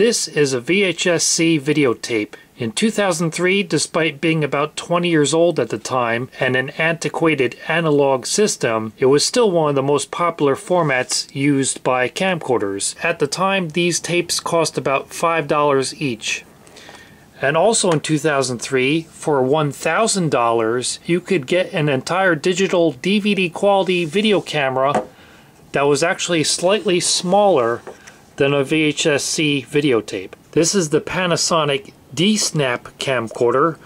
This is a VHS-C videotape. In 2003, despite being about 20 years old at the time and an antiquated analog system, it was still one of the most popular formats used by camcorders. At the time, these tapes cost about $5 each. And also in 2003, for $1,000, you could get an entire digital DVD quality video camera that was actually slightly smaller than a VHS-C videotape. This is the Panasonic D-Snap camcorder,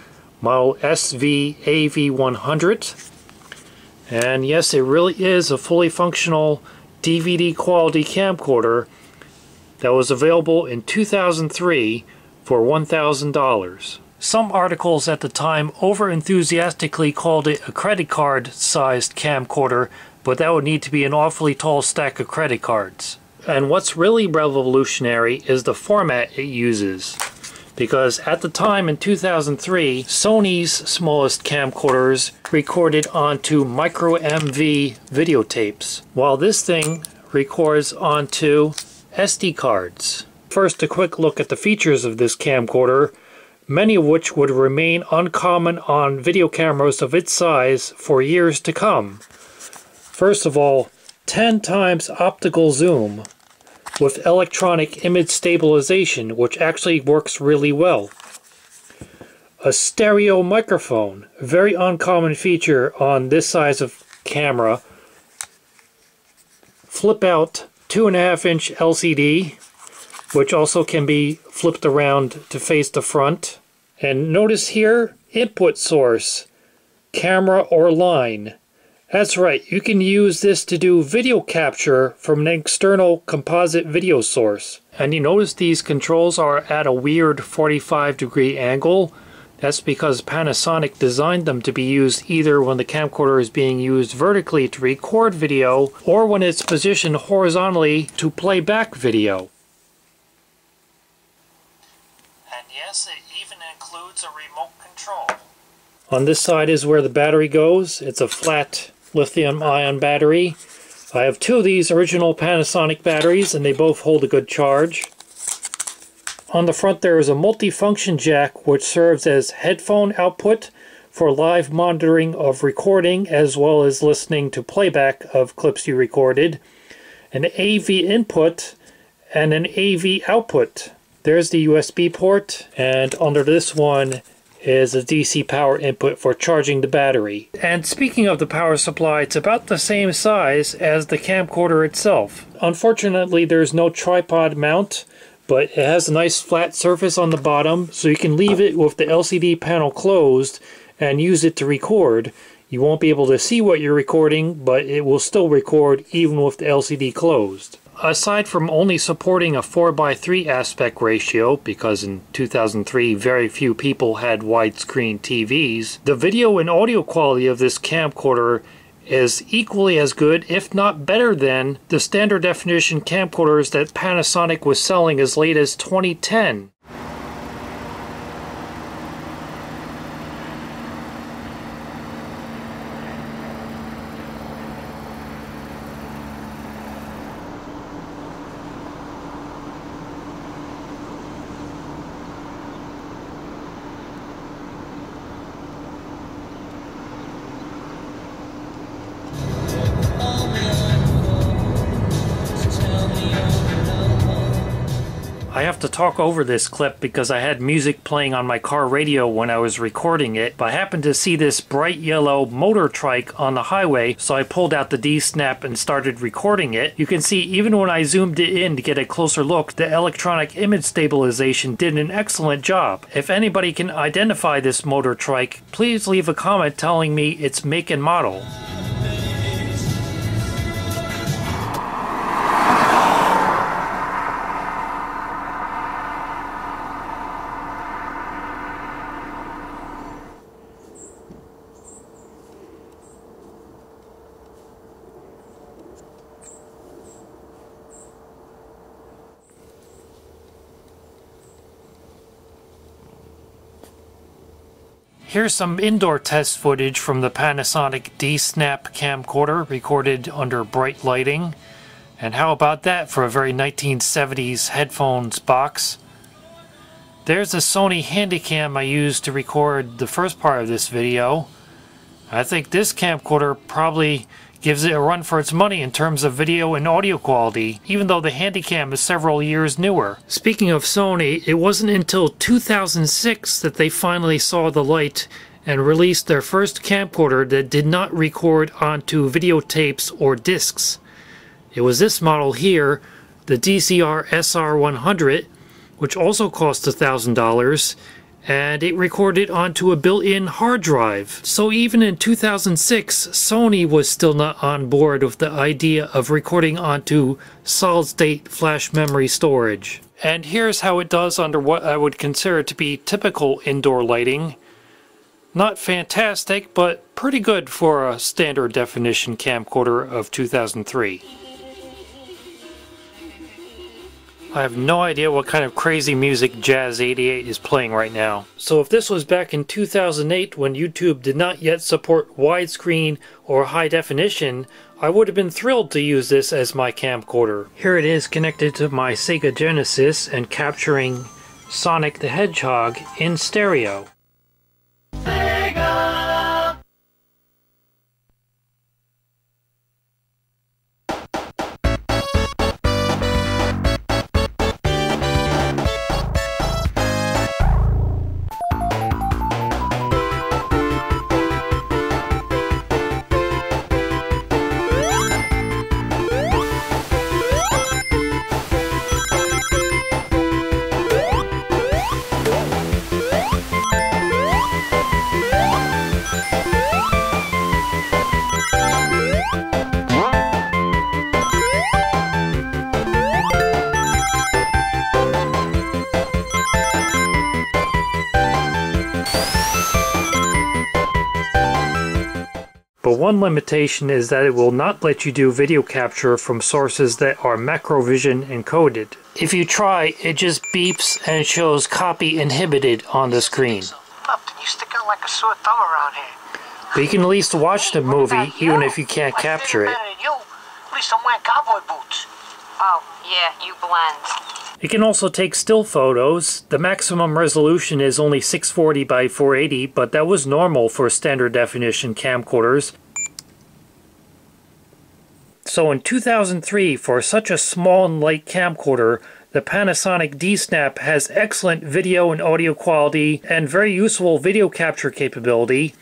model SV-AV100. And yes, it really is a fully functional DVD quality camcorder that was available in 2003 for $1,000. Some articles at the time over-enthusiastically called it a credit card sized camcorder, but that would need to be an awfully tall stack of credit cards. And what's really revolutionary is the format it uses. Because at the time in 2003, Sony's smallest camcorders recorded onto micro MV videotapes, while this thing records onto SD cards. First, a quick look at the features of this camcorder, many of which would remain uncommon on video cameras of its size for years to come. First of all, 10 times optical zoom with electronic image stabilization, which actually works really well. A stereo microphone, very uncommon feature on this size of camera. Flip out 2.5 inch LCD, which also can be flipped around to face the front. And notice here, input source, camera or line. That's right, you can use this to do video capture from an external composite video source. And you notice these controls are at a weird 45 degree angle. That's because Panasonic designed them to be used either when the camcorder is being used vertically to record video or when it's positioned horizontally to play back video. And yes, it even includes a remote control. On this side is where the battery goes. It's a flat lithium ion battery. I have two of these original Panasonic batteries and they both hold a good charge. On the front there is a multifunction jack which serves as headphone output for live monitoring of recording as well as listening to playback of clips you recorded, an AV input, and an AV output. There's the USB port, and under this one is a DC power input for charging the battery. And speaking of the power supply, it's about the same size as the camcorder itself. Unfortunately, there's no tripod mount, but it has a nice flat surface on the bottom, so you can leave it with the LCD panel closed and use it to record. You won't be able to see what you're recording, but it will still record even with the LCD closed. Aside from only supporting a 4x3 aspect ratio, because in 2003 very few people had widescreen TVs, the video and audio quality of this camcorder is equally as good, if not better than, the standard definition camcorders that Panasonic was selling as late as 2010. I have to talk over this clip because I had music playing on my car radio when I was recording it, but I happened to see this bright yellow motor trike on the highway, so I pulled out the D-Snap and started recording it. You can see even when I zoomed it in to get a closer look, the electronic image stabilization did an excellent job. If anybody can identify this motor trike, please leave a comment telling me its make and model. Here's some indoor test footage from the Panasonic D-Snap camcorder recorded under bright lighting. And how about that for a very 1970s headphones box? There's a Sony Handycam I used to record the first part of this video. I think this camcorder probably gives it a run for its money in terms of video and audio quality, even though the Handycam is several years newer. Speaking of Sony, it wasn't until 2006 that they finally saw the light and released their first camcorder that did not record onto videotapes or discs. It was this model here, the DCR SR100, which also cost $1,000, and it recorded onto a built-in hard drive. So even in 2006, Sony was still not on board with the idea of recording onto solid-state flash memory storage. And here's how it does under what I would consider to be typical indoor lighting. Not fantastic, but pretty good for a standard definition camcorder of 2003. I have no idea what kind of crazy music Jazz 88 is playing right now. So if this was back in 2008 when YouTube did not yet support widescreen or high definition, I would have been thrilled to use this as my camcorder. Here it is connected to my Sega Genesis and capturing Sonic the Hedgehog in stereo. One limitation is that it will not let you do video capture from sources that are Macrovision encoded. If you try, it just beeps and shows copy inhibited on the screen. But you can at least watch the movie even if you can't capture it. Oh, yeah, you blend. It can also take still photos. The maximum resolution is only 640 by 480, but that was normal for standard definition camcorders. So in 2003, for such a small and light camcorder, the Panasonic D-Snap has excellent video and audio quality and very useful video capture capability.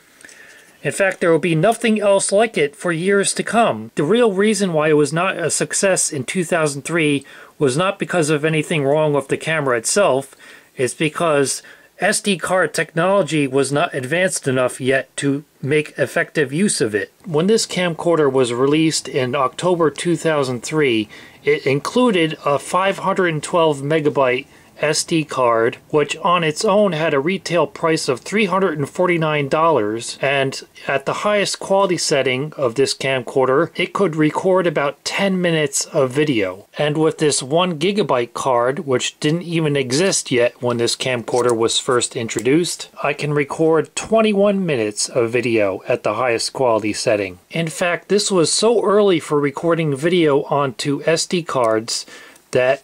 In fact, there will be nothing else like it for years to come. The real reason why it was not a success in 2003 was not because of anything wrong with the camera itself, it's because SD card technology was not advanced enough yet to make effective use of it. When this camcorder was released in October 2003, it included a 512 megabyte SD card, which on its own had a retail price of $349. And at the highest quality setting of this camcorder, it could record about 10 minutes of video. And with this 1 gigabyte card, which didn't even exist yet when this camcorder was first introduced, I can record 21 minutes of video at the highest quality setting. In fact, this was so early for recording video onto SD cards that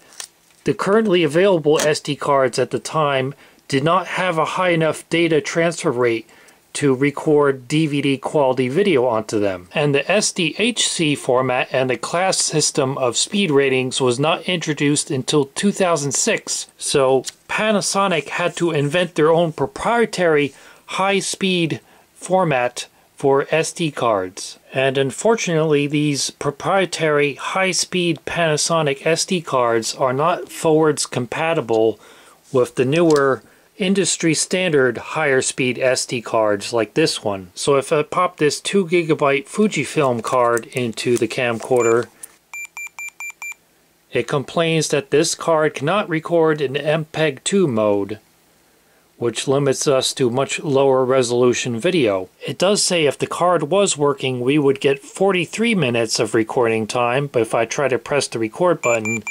the currently available SD cards at the time did not have a high enough data transfer rate to record DVD quality video onto them. And the SDHC format and the class system of speed ratings was not introduced until 2006. So Panasonic had to invent their own proprietary high speed format for SD cards. And unfortunately, these proprietary high speed Panasonic SD cards are not forwards compatible with the newer industry standard higher speed SD cards like this one. So if I pop this 2 gigabyte Fujifilm card into the camcorder, it complains that this card cannot record in MPEG 2 mode which limits us to much lower resolution video. It does say if the card was working, we would get 43 minutes of recording time, but if I try to press the record button,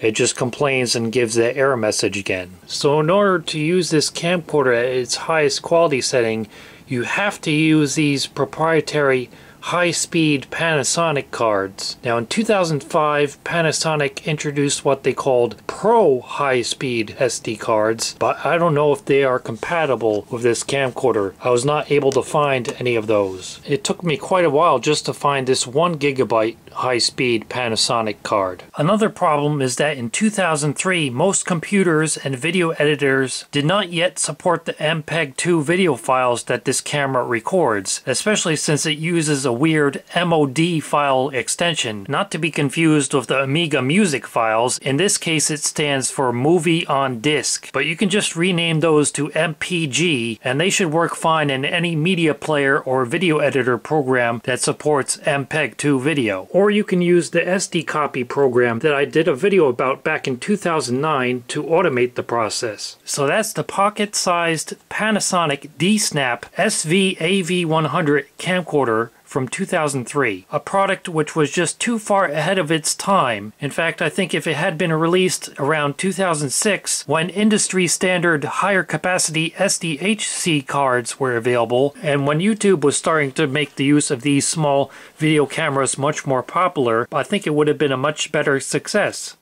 it just complains and gives the error message again. So in order to use this camcorder at its highest quality setting, you have to use these proprietary high-speed Panasonic cards. Now in 2005, Panasonic introduced what they called Pro high-speed SD cards, but I don't know if they are compatible with this camcorder. I was not able to find any of those. It took me quite a while just to find this one gigabyte high-speed Panasonic card. Another problem is that in 2003, most computers and video editors did not yet support the MPEG-2 video files that this camera records, especially since it uses a weird MOD file extension, not to be confused with the Amiga music files. In this case, it stands for Movie on Disk, but you can just rename those to MPG, and they should work fine in any media player or video editor program that supports MPEG-2 video. Or you can use the SD copy program that I did a video about back in 2009 to automate the process. So that's the pocket-sized Panasonic D-Snap SV-AV100 camcorder from 2003, a product which was just too far ahead of its time. In fact, I think if it had been released around 2006, when industry standard higher capacity SDHC cards were available, and when YouTube was starting to make the use of these small video cameras much more popular, I think it would have been a much better success.